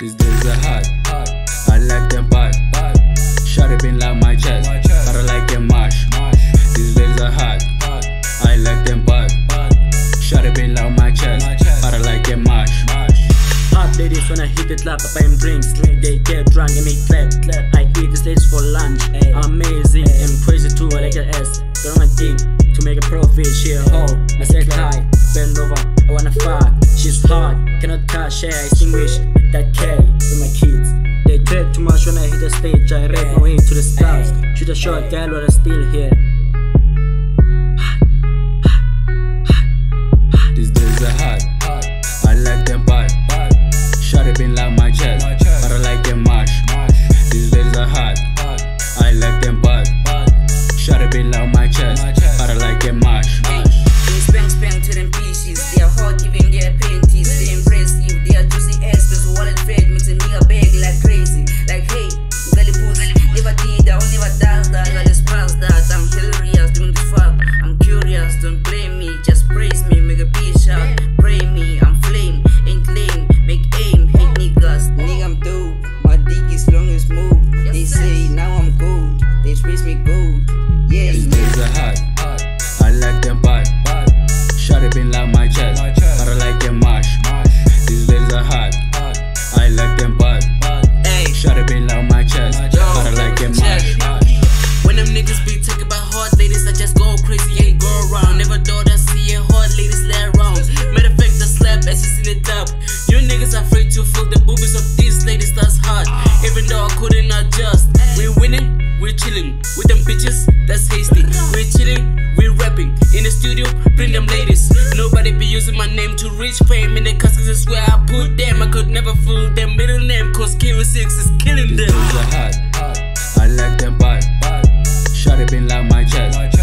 These days are hot. Hot, I like them bad. Shot it been like my chest, but I like them mash. These days are hot. I like them bad. Shot it been like my chest, but I like them mash. Hot ladies I hit the club, I buy them drinks. They get drunk and make clap. I eat these ladies for lunch. Amazing and crazy too. I like her ass. Got my dick to make a profit. She a hoe. I said hi, bend over. I wanna fuck. She's hot, cannot touch. Yeah, I extinguish stage. I rap my way to the stars. Shoot a shot, girl, while I'm still here. These days are hot. I like them bad. Shot it been like my chest, but I like them mash. These days are hot. I like them bad. Shot it been like my chest, but I like them mash. hard, even though I couldn't adjust. We winning, we chilling with them bitches, that's hasty. We chilling, we rapping in the studio, bring them ladies. Nobody be using my name to reach fame in the caskets is where I put them. I could never fool them middle name, cause KO6 is killing them. Those are hot, I like them bad. Shot it been like my chest.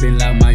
been like my